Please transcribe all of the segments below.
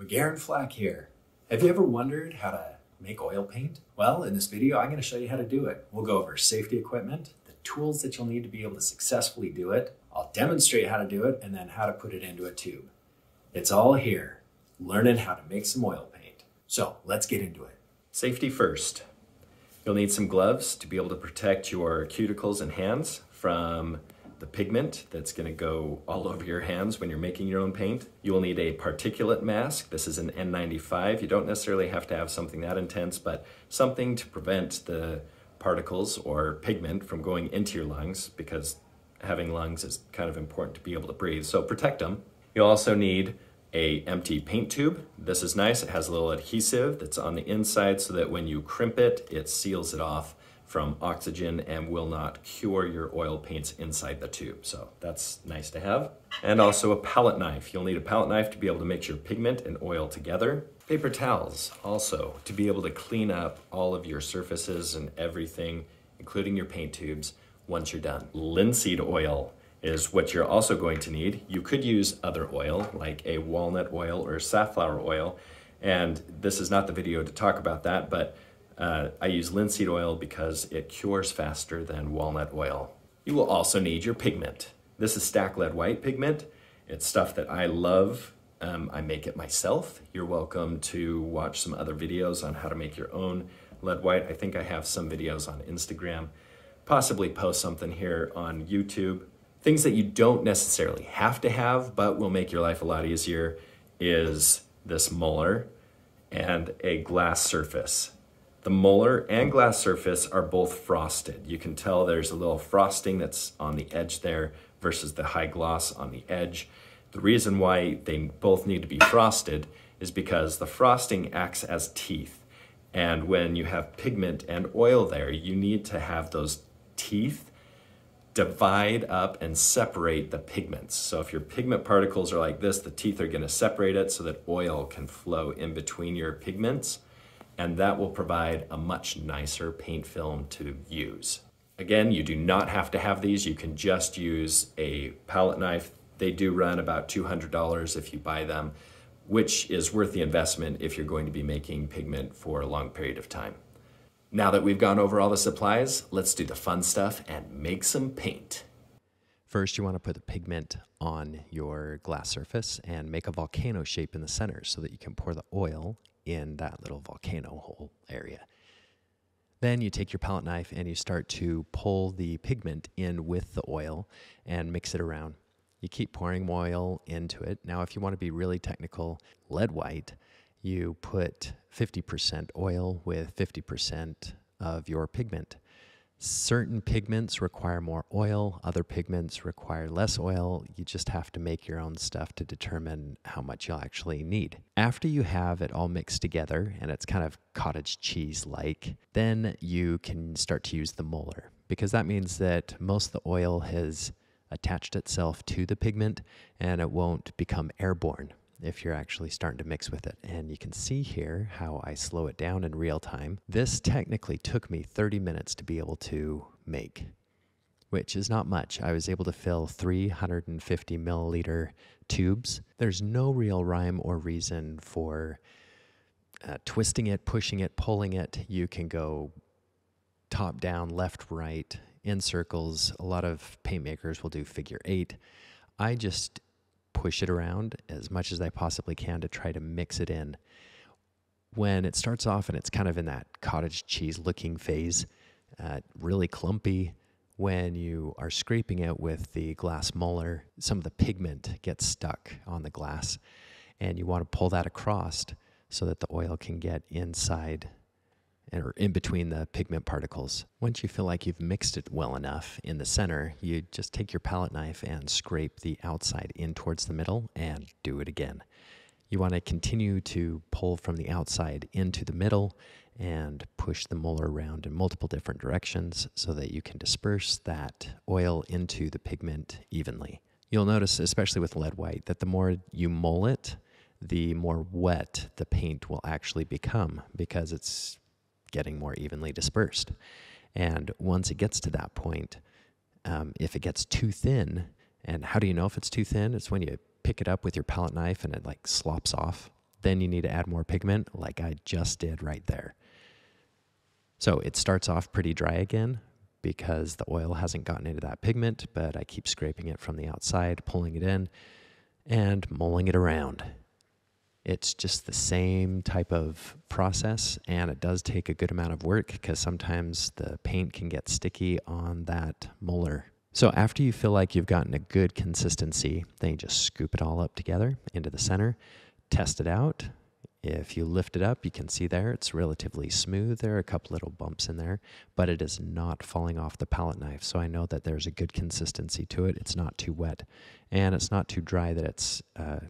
McGarren Flack here. Have you ever wondered how to make oil paint? Well, in this video, I'm going to show you how to do it. We'll go over safety equipment, the tools that you'll need to be able to successfully do it. I'll demonstrate how to do it and then how to put it into a tube. It's all here, learning how to make some oil paint. So let's get into it. Safety first. You'll need some gloves to be able to protect your cuticles and hands from the pigment that's going to go all over your hands when you're making your own paint. You will need a particulate mask. This is an N95. You don't necessarily have to have something that intense, but something to prevent the particles or pigment from going into your lungs because having lungs is kind of important to be able to breathe. So protect them. You'll also need a empty paint tube. This is nice. It has a little adhesive that's on the inside so that when you crimp it, it seals it off from oxygen and will not cure your oil paints inside the tube. So that's nice to have. And also a palette knife. You'll need a palette knife to be able to mix your pigment and oil together. Paper towels also to be able to clean up all of your surfaces and everything, including your paint tubes once you're done. Linseed oil is what you're also going to need. You could use other oil like a walnut oil or safflower oil. And this is not the video to talk about that, but uh, I use linseed oil because it cures faster than walnut oil. You will also need your pigment. This is Stack Lead White pigment. It's stuff that I love. Um, I make it myself. You're welcome to watch some other videos on how to make your own lead white. I think I have some videos on Instagram, possibly post something here on YouTube. Things that you don't necessarily have to have, but will make your life a lot easier is this muller and a glass surface. The muller and glass surface are both frosted. You can tell there's a little frosting that's on the edge there versus the high gloss on the edge. The reason why they both need to be frosted is because the frosting acts as teeth. And when you have pigment and oil there, you need to have those teeth divide up and separate the pigments. So if your pigment particles are like this, the teeth are gonna separate it so that oil can flow in between your pigments and that will provide a much nicer paint film to use. Again, you do not have to have these. You can just use a palette knife. They do run about $200 if you buy them, which is worth the investment if you're going to be making pigment for a long period of time. Now that we've gone over all the supplies, let's do the fun stuff and make some paint. First, you want to put the pigment on your glass surface and make a volcano shape in the center so that you can pour the oil in that little volcano hole area. Then you take your palette knife and you start to pull the pigment in with the oil and mix it around. You keep pouring oil into it. Now, if you want to be really technical, lead white, you put 50% oil with 50% of your pigment. Certain pigments require more oil, other pigments require less oil. You just have to make your own stuff to determine how much you'll actually need. After you have it all mixed together and it's kind of cottage cheese like, then you can start to use the muller because that means that most of the oil has attached itself to the pigment and it won't become airborne if you're actually starting to mix with it. And you can see here how I slow it down in real time. This technically took me 30 minutes to be able to make, which is not much. I was able to fill 350 milliliter tubes. There's no real rhyme or reason for uh, twisting it, pushing it, pulling it. You can go top down, left, right, in circles. A lot of paint makers will do figure eight. I just push it around as much as I possibly can to try to mix it in. When it starts off and it's kind of in that cottage cheese looking phase, uh, really clumpy, when you are scraping it with the glass muller, some of the pigment gets stuck on the glass, and you want to pull that across so that the oil can get inside or in between the pigment particles. Once you feel like you've mixed it well enough in the center, you just take your palette knife and scrape the outside in towards the middle and do it again. You want to continue to pull from the outside into the middle and push the muller around in multiple different directions so that you can disperse that oil into the pigment evenly. You'll notice, especially with lead white, that the more you mull it, the more wet the paint will actually become because it's getting more evenly dispersed. And once it gets to that point, um, if it gets too thin, and how do you know if it's too thin? It's when you pick it up with your palette knife and it like slops off. then you need to add more pigment like I just did right there. So it starts off pretty dry again because the oil hasn't gotten into that pigment, but I keep scraping it from the outside, pulling it in, and mulling it around. It's just the same type of process, and it does take a good amount of work because sometimes the paint can get sticky on that muller. So, after you feel like you've gotten a good consistency, then you just scoop it all up together into the center, test it out, if you lift it up, you can see there it's relatively smooth. There are a couple little bumps in there, but it is not falling off the palette knife. So I know that there's a good consistency to it. It's not too wet and it's not too dry that it's uh,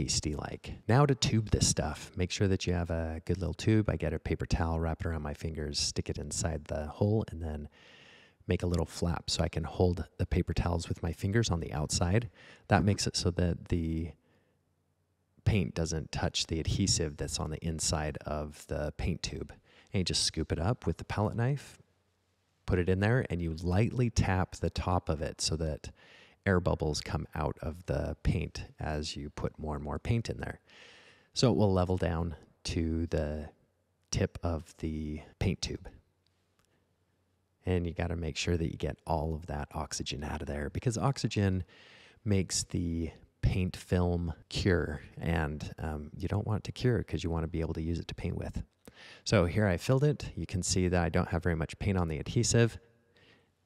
pasty like. Now to tube this stuff, make sure that you have a good little tube. I get a paper towel, wrap it around my fingers, stick it inside the hole, and then make a little flap so I can hold the paper towels with my fingers on the outside. That makes it so that the paint doesn't touch the adhesive that's on the inside of the paint tube. And you just scoop it up with the palette knife, put it in there, and you lightly tap the top of it so that air bubbles come out of the paint as you put more and more paint in there. So it will level down to the tip of the paint tube. And you got to make sure that you get all of that oxygen out of there because oxygen makes the paint film cure, and um, you don't want it to cure because you want to be able to use it to paint with. So here I filled it. You can see that I don't have very much paint on the adhesive.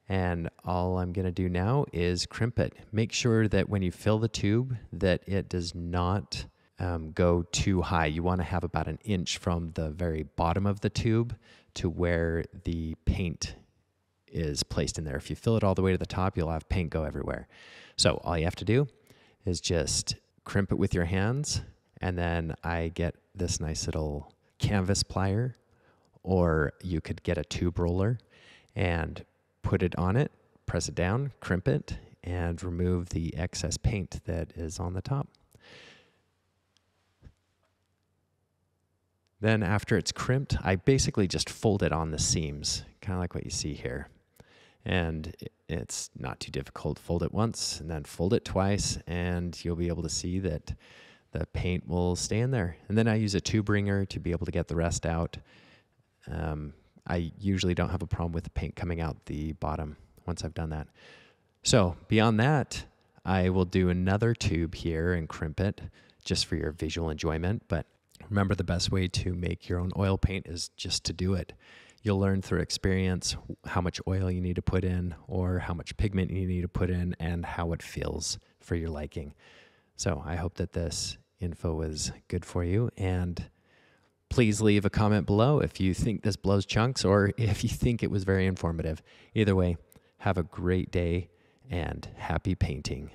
And all I'm going to do now is crimp it. Make sure that when you fill the tube that it does not um, go too high. You want to have about an inch from the very bottom of the tube to where the paint is placed in there. If you fill it all the way to the top, you'll have paint go everywhere. So all you have to do is just crimp it with your hands. And then I get this nice little canvas plier, or you could get a tube roller and put it on it, press it down, crimp it, and remove the excess paint that is on the top. Then, after it's crimped, I basically just fold it on the seams, kind of like what you see here and it's not too difficult. Fold it once and then fold it twice, and you'll be able to see that the paint will stay in there. And then I use a tube wringer to be able to get the rest out. Um, I usually don't have a problem with the paint coming out the bottom once I've done that. So beyond that, I will do another tube here and crimp it just for your visual enjoyment. But remember, the best way to make your own oil paint is just to do it. You'll learn through experience how much oil you need to put in or how much pigment you need to put in and how it feels for your liking. So I hope that this info was good for you. And Please leave a comment below if you think this blows chunks or if you think it was very informative. Either way, have a great day and happy painting.